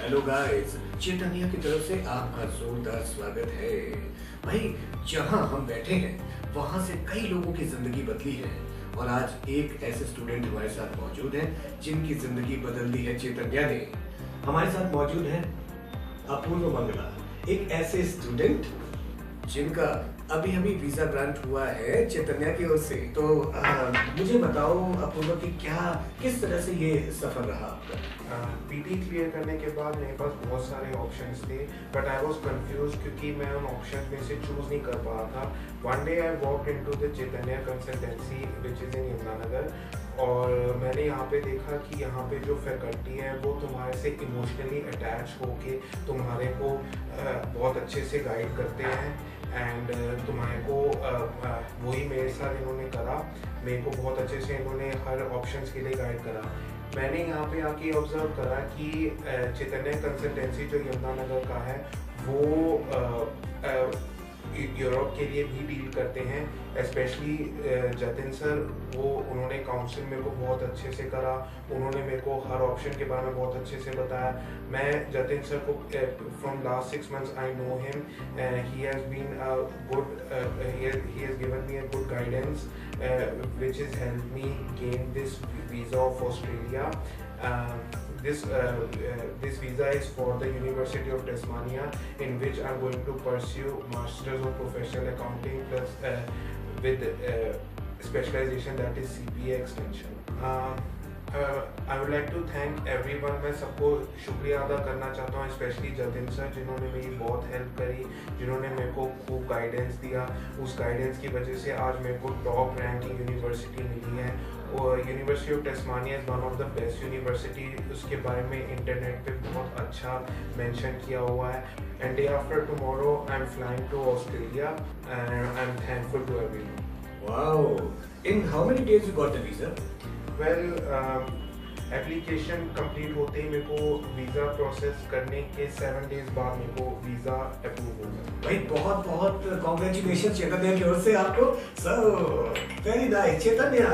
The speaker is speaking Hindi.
हेलो गाइस चेतनिया की तरफ़ से आपका जोरदार स्वागत है। भाई, जहाँ हम बैठे हैं, वहाँ से कई लोगों की ज़िंदगी बदली है। और आज एक ऐसे स्टूडेंट हमारे साथ मौजूद हैं, जिनकी ज़िंदगी बदल दी है चेतन्या ने। हमारे साथ मौजूद है अपूर्व मंगला, एक ऐसे स्टूडेंट जिनका अभी अभी वीज़ा ग्रांट हुआ है चैतन्य की ओर से तो आ, मुझे बताओ अपूर्व की क्या किस तरह से ये सफ़र रहा आपका? पीटी क्लियर करने के बाद मेरे पास बहुत सारे ऑप्शंस थे बट आई वाज कंफ्यूज क्योंकि मैं उन ऑप्शन में से चूज़ नहीं कर पा रहा था। One day I walk in to the Chaitanya consultancy which is in Yamunanagar और मैंने यहाँ पे देखा कि यहाँ पे जो फैकल्टी है वो तुम्हारे से इमोशनली अटैच होके तुम्हारे को बहुत अच्छे से गाइड करते हैं। एंड uh, तुम्हारे को uh, uh, वही मेरे साथ इन्होंने करा। मेरे को बहुत अच्छे से इन्होंने हर ऑप्शन के लिए गाइड करा। मैंने यहाँ पे आके ऑब्ज़र्व करा कि चैतन्य कंसल्टेंसी जो यमुनानगर का है वो यूरोप के लिए भी डील करते हैं स्पेशली जतिन सर, वो उन्होंने काउंसिल मेरे को बहुत अच्छे से करा, उन्होंने मेरे को हर ऑप्शन के बारे में बहुत अच्छे से बताया। मैं जतिन सर को from last six months I know him he has been good he has given me a good guidance which has helped me gain this visa of Australia. Uh, this uh, uh, this visa is for the University of Tasmania, in which I'm going to pursue Masters of Professional Accounting plus uh, with uh, specialization that is CPA extension. I would like to thank everyone मैं सबको शुक्रिया अदा करना चाहता हूँ स्पेशली जतिन सर जिन्होंने मेरी बहुत हेल्प करी, जिन्होंने मेरे को खूब गाइडेंस दिया। उस गाइडेंस की वजह से आज मेरे को टॉप रैंकिंग यूनिवर्सिटी मिली है। और university of Tasmania is one of the best university उसके बारे में इंटरनेट पे बहुत अच्छा मेंशन किया हुआ है। And day after tomorrow I am flying to Australia and I am thankful to everyone Wow! In how many days you got the visa? Well application complete होते ही मेरे को वीज़ा प्रोसेस करने के सेवन डेज़ बाद मेरे को वीज़ा अप्रूव हो गया। भाई, बहुत बहुत कॉन्ग्रेचुलेशन चेतन की ओर से आपको। Sir very nice चेतन्या